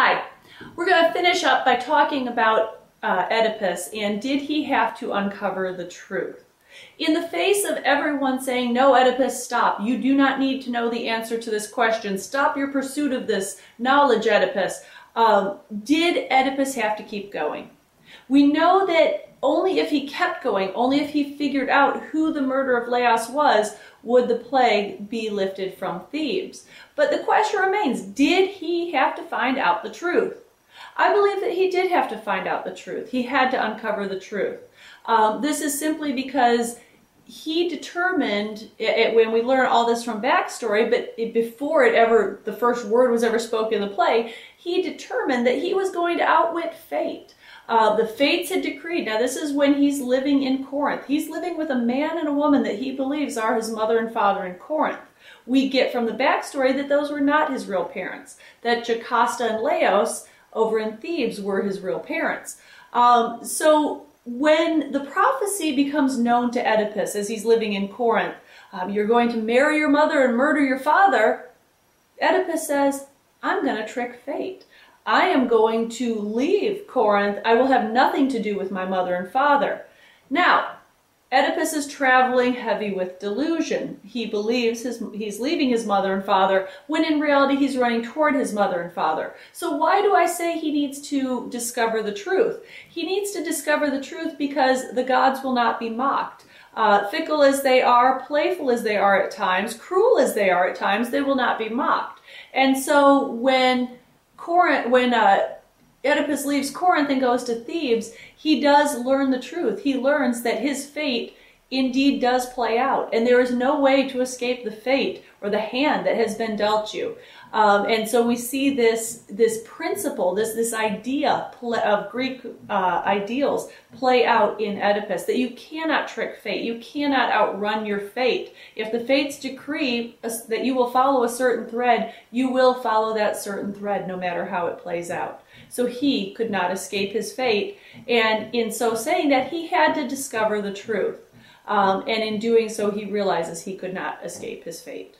Hi, we're going to finish up by talking about uh, Oedipus and did he have to uncover the truth? In the face of everyone saying, no, Oedipus, stop. You do not need to know the answer to this question. Stop your pursuit of this knowledge, Oedipus. Um, did Oedipus have to keep going? We know that only if he kept going, only if he figured out who the murderer of Laius was, would the plague be lifted from Thebes. But the question remains, did he have to find out the truth? I believe that he did have to find out the truth. He had to uncover the truth. Um, this is simply because he determined, it, when we learn all this from backstory, but it, before it ever, the first word was ever spoken in the play, he determined that he was going to outwit fate. Uh, the fates had decreed. Now, this is when he's living in Corinth. He's living with a man and a woman that he believes are his mother and father in Corinth. We get from the backstory that those were not his real parents, that Jocasta and Laius over in Thebes were his real parents. Um, so when the prophecy becomes known to Oedipus as he's living in Corinth, um, you're going to marry your mother and murder your father, Oedipus says, I'm going to trick fate. I am going to leave Corinth. I will have nothing to do with my mother and father. Now, Oedipus is traveling heavy with delusion. He believes his, he's leaving his mother and father when in reality he's running toward his mother and father. So why do I say he needs to discover the truth? He needs to discover the truth because the gods will not be mocked. Uh, fickle as they are, playful as they are at times, cruel as they are at times, they will not be mocked. And so when Corinth, when uh, Oedipus leaves Corinth and goes to Thebes, he does learn the truth. He learns that his fate indeed does play out, and there is no way to escape the fate or the hand that has been dealt you. Um, and so we see this this principle, this this idea of Greek uh, ideals play out in Oedipus that you cannot trick fate, you cannot outrun your fate. If the fates decree that you will follow a certain thread, you will follow that certain thread, no matter how it plays out. So he could not escape his fate, and in so saying that, he had to discover the truth. Um, and in doing so, he realizes he could not escape his fate.